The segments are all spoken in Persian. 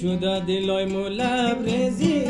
شد دلای مو لبرزی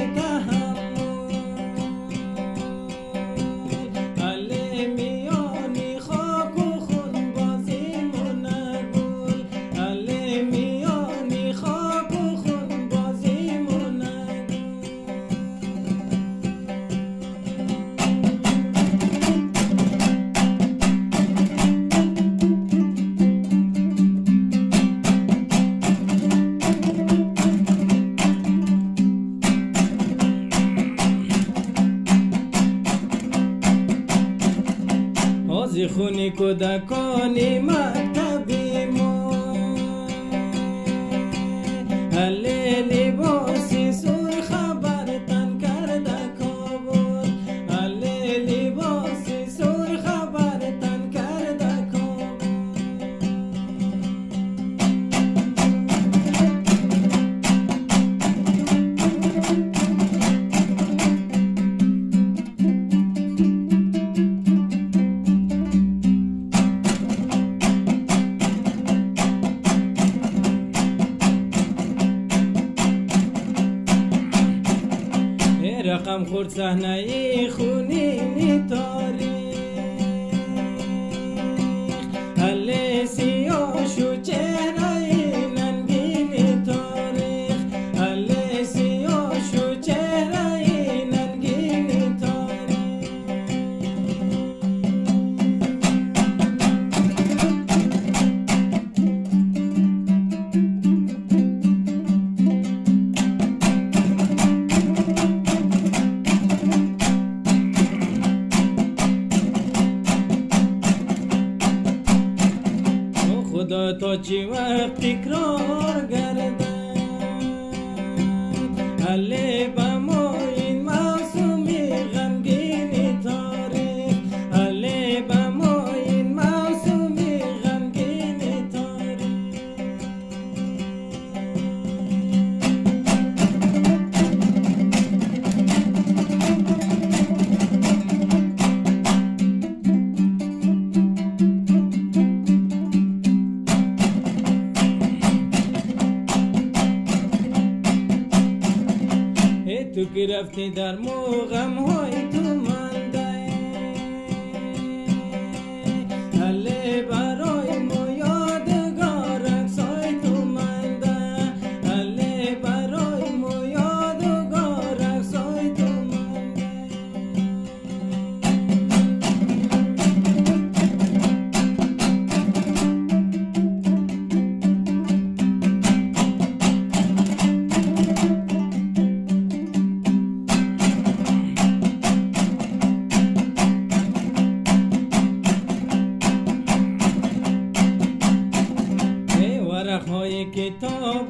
خونی خون کودکان مکتبی ما هلیلی بود. رقم خورد صحنه خونین تاریخ خدا تا چی وقت تکرار گردد تو گرفتی در مو غم های que todo